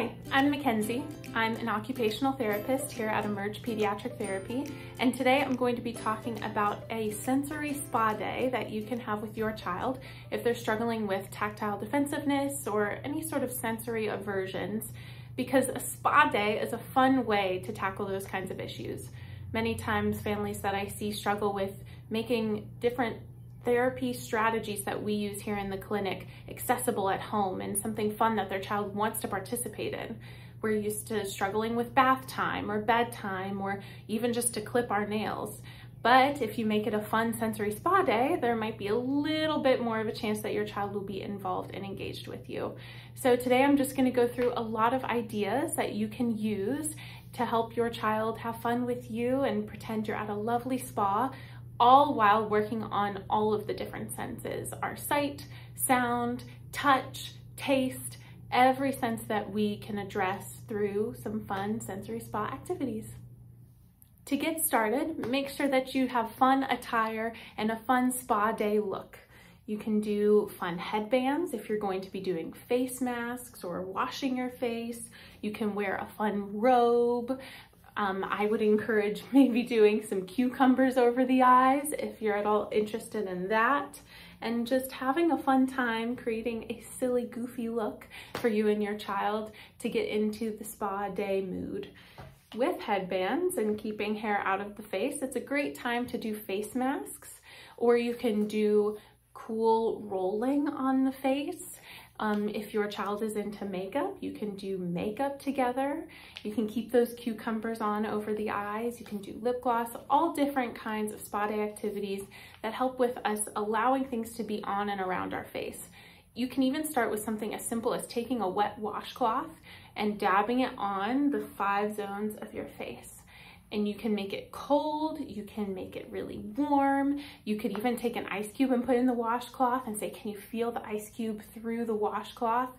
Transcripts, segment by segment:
Hi, I'm Mackenzie. I'm an occupational therapist here at Emerge Pediatric Therapy, and today I'm going to be talking about a sensory spa day that you can have with your child if they're struggling with tactile defensiveness or any sort of sensory aversions, because a spa day is a fun way to tackle those kinds of issues. Many times families that I see struggle with making different therapy strategies that we use here in the clinic accessible at home and something fun that their child wants to participate in. We're used to struggling with bath time or bedtime or even just to clip our nails. But if you make it a fun sensory spa day, there might be a little bit more of a chance that your child will be involved and engaged with you. So today I'm just gonna go through a lot of ideas that you can use to help your child have fun with you and pretend you're at a lovely spa all while working on all of the different senses, our sight, sound, touch, taste, every sense that we can address through some fun sensory spa activities. To get started, make sure that you have fun attire and a fun spa day look. You can do fun headbands if you're going to be doing face masks or washing your face. You can wear a fun robe. Um, I would encourage maybe doing some cucumbers over the eyes if you're at all interested in that and just having a fun time creating a silly, goofy look for you and your child to get into the spa day mood. With headbands and keeping hair out of the face, it's a great time to do face masks or you can do cool rolling on the face um, if your child is into makeup, you can do makeup together. You can keep those cucumbers on over the eyes. You can do lip gloss, all different kinds of spa day activities that help with us allowing things to be on and around our face. You can even start with something as simple as taking a wet washcloth and dabbing it on the five zones of your face and you can make it cold, you can make it really warm. You could even take an ice cube and put in the washcloth and say, can you feel the ice cube through the washcloth?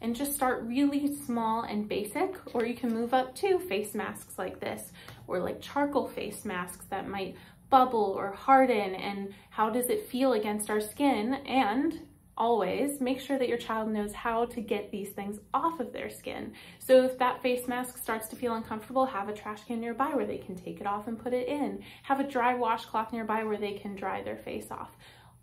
And just start really small and basic, or you can move up to face masks like this, or like charcoal face masks that might bubble or harden, and how does it feel against our skin? And always make sure that your child knows how to get these things off of their skin. So if that face mask starts to feel uncomfortable, have a trash can nearby where they can take it off and put it in. Have a dry washcloth nearby where they can dry their face off.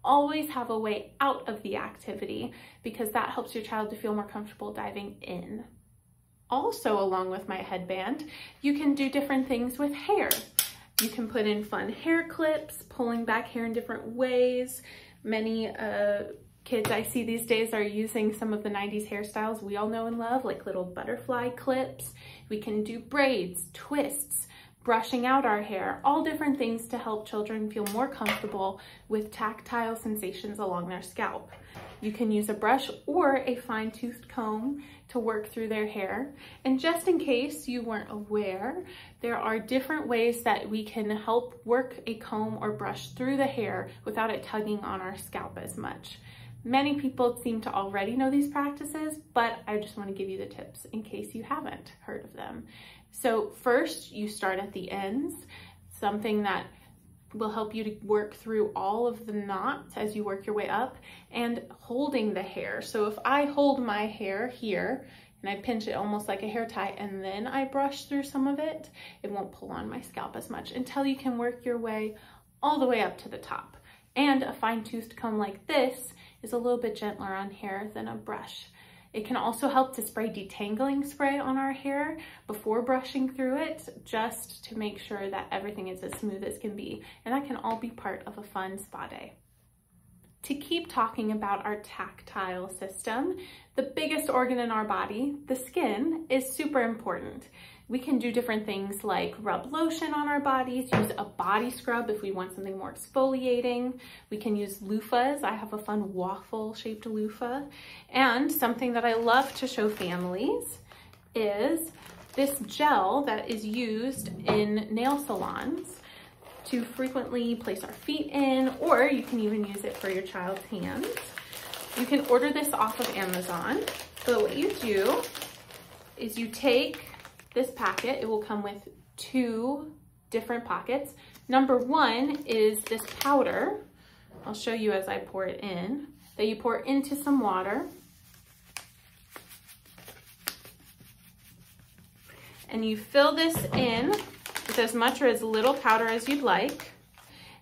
Always have a way out of the activity because that helps your child to feel more comfortable diving in. Also, along with my headband, you can do different things with hair. You can put in fun hair clips, pulling back hair in different ways. Many uh, kids I see these days are using some of the 90s hairstyles we all know and love, like little butterfly clips. We can do braids, twists, brushing out our hair, all different things to help children feel more comfortable with tactile sensations along their scalp. You can use a brush or a fine-toothed comb to work through their hair. And just in case you weren't aware, there are different ways that we can help work a comb or brush through the hair without it tugging on our scalp as much. Many people seem to already know these practices, but I just wanna give you the tips in case you haven't heard of them. So first, you start at the ends, something that will help you to work through all of the knots as you work your way up and holding the hair. So if I hold my hair here and I pinch it almost like a hair tie and then I brush through some of it, it won't pull on my scalp as much until you can work your way all the way up to the top. And a fine-toothed comb like this is a little bit gentler on hair than a brush. It can also help to spray detangling spray on our hair before brushing through it, just to make sure that everything is as smooth as can be. And that can all be part of a fun spa day. To keep talking about our tactile system, the biggest organ in our body, the skin, is super important. We can do different things like rub lotion on our bodies, use a body scrub if we want something more exfoliating. We can use loofahs. I have a fun waffle shaped loofah. And something that I love to show families is this gel that is used in nail salons to frequently place our feet in, or you can even use it for your child's hands. You can order this off of Amazon. So what you do is you take this packet, it will come with two different pockets. Number one is this powder. I'll show you as I pour it in, that you pour into some water. And you fill this in with as much or as little powder as you'd like,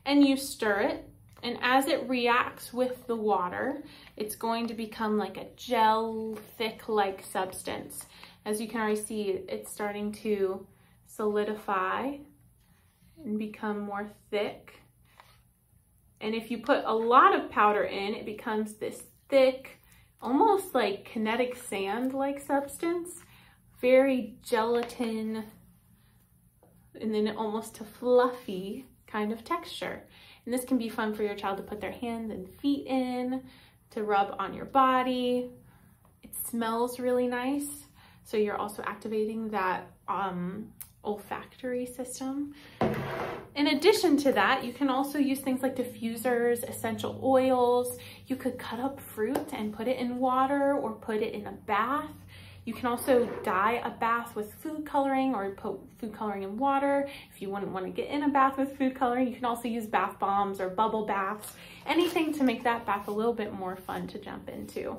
and you stir it. And as it reacts with the water, it's going to become like a gel, thick-like substance. As you can already see, it's starting to solidify and become more thick. And if you put a lot of powder in, it becomes this thick, almost like kinetic sand-like substance. Very gelatin, and then almost a fluffy kind of texture. And this can be fun for your child to put their hands and feet in, to rub on your body. It smells really nice. So you're also activating that um, olfactory system. In addition to that, you can also use things like diffusers, essential oils. You could cut up fruit and put it in water or put it in a bath. You can also dye a bath with food coloring or put food coloring in water. If you wouldn't want to get in a bath with food coloring, you can also use bath bombs or bubble baths, anything to make that bath a little bit more fun to jump into.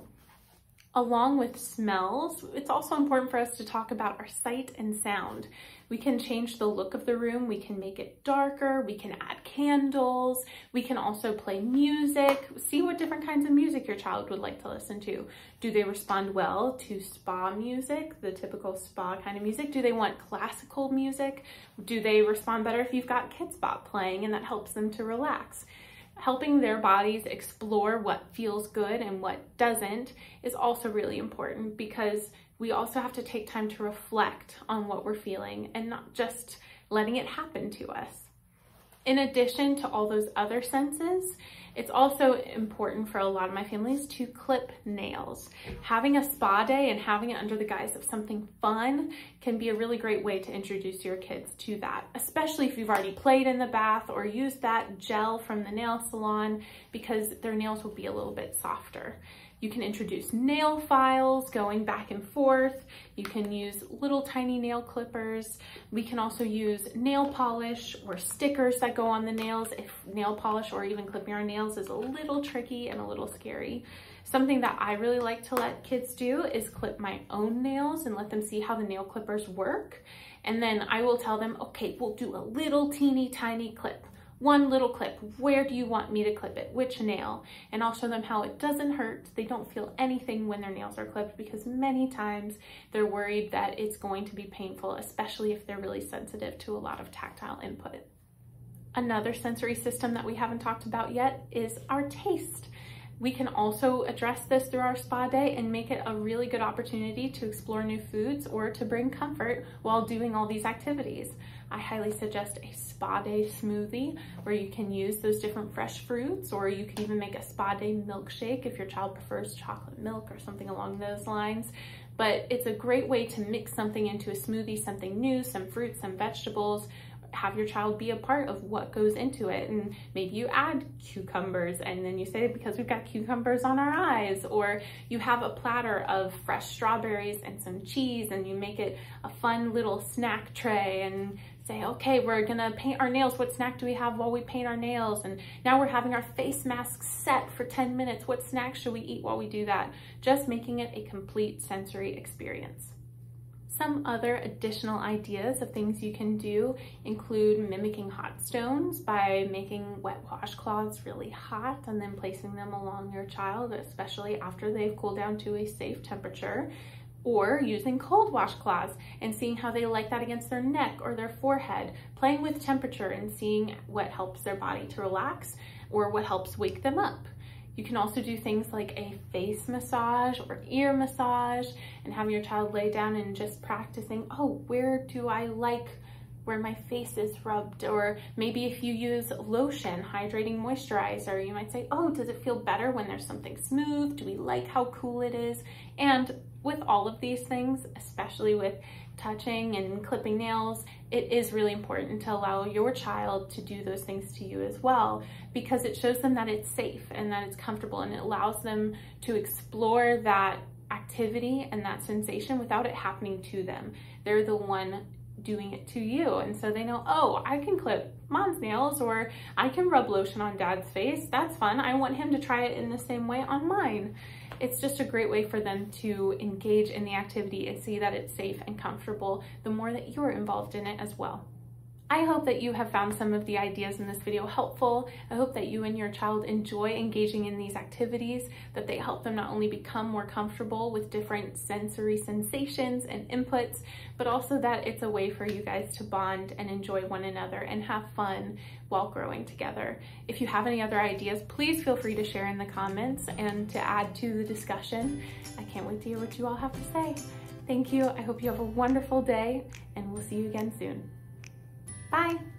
Along with smells, it's also important for us to talk about our sight and sound. We can change the look of the room, we can make it darker, we can add candles, we can also play music, see what different kinds of music your child would like to listen to. Do they respond well to spa music, the typical spa kind of music? Do they want classical music? Do they respond better if you've got Kidz Bop playing and that helps them to relax? Helping their bodies explore what feels good and what doesn't is also really important because we also have to take time to reflect on what we're feeling and not just letting it happen to us. In addition to all those other senses, it's also important for a lot of my families to clip nails. Having a spa day and having it under the guise of something fun can be a really great way to introduce your kids to that, especially if you've already played in the bath or used that gel from the nail salon because their nails will be a little bit softer. You can introduce nail files going back and forth. You can use little tiny nail clippers. We can also use nail polish or stickers that go on the nails if nail polish or even clipping our nails is a little tricky and a little scary. Something that I really like to let kids do is clip my own nails and let them see how the nail clippers work. And then I will tell them, okay, we'll do a little teeny tiny clip one little clip. Where do you want me to clip it? Which nail? And I'll show them how it doesn't hurt. They don't feel anything when their nails are clipped because many times they're worried that it's going to be painful, especially if they're really sensitive to a lot of tactile input. Another sensory system that we haven't talked about yet is our taste. We can also address this through our spa day and make it a really good opportunity to explore new foods or to bring comfort while doing all these activities. I highly suggest a spa day smoothie where you can use those different fresh fruits or you can even make a spa day milkshake if your child prefers chocolate milk or something along those lines. But it's a great way to mix something into a smoothie, something new, some fruits, some vegetables, have your child be a part of what goes into it. And maybe you add cucumbers and then you say, because we've got cucumbers on our eyes, or you have a platter of fresh strawberries and some cheese and you make it a fun little snack tray and say, okay, we're gonna paint our nails. What snack do we have while we paint our nails? And now we're having our face masks set for 10 minutes. What snack should we eat while we do that? Just making it a complete sensory experience. Some other additional ideas of things you can do include mimicking hot stones by making wet washcloths really hot and then placing them along your child, especially after they've cooled down to a safe temperature or using cold washcloths and seeing how they like that against their neck or their forehead, playing with temperature and seeing what helps their body to relax or what helps wake them up. You can also do things like a face massage or ear massage and have your child lay down and just practicing, oh, where do I like where my face is rubbed or maybe if you use lotion, hydrating moisturizer, you might say, oh, does it feel better when there's something smooth? Do we like how cool it is? And with all of these things, especially with touching and clipping nails, it is really important to allow your child to do those things to you as well because it shows them that it's safe and that it's comfortable and it allows them to explore that activity and that sensation without it happening to them. They're the one doing it to you. And so they know, oh, I can clip mom's nails or I can rub lotion on dad's face. That's fun. I want him to try it in the same way on mine. It's just a great way for them to engage in the activity and see that it's safe and comfortable the more that you're involved in it as well. I hope that you have found some of the ideas in this video helpful. I hope that you and your child enjoy engaging in these activities, that they help them not only become more comfortable with different sensory sensations and inputs, but also that it's a way for you guys to bond and enjoy one another and have fun while growing together. If you have any other ideas, please feel free to share in the comments and to add to the discussion. I can't wait to hear what you all have to say. Thank you. I hope you have a wonderful day and we'll see you again soon. Bye.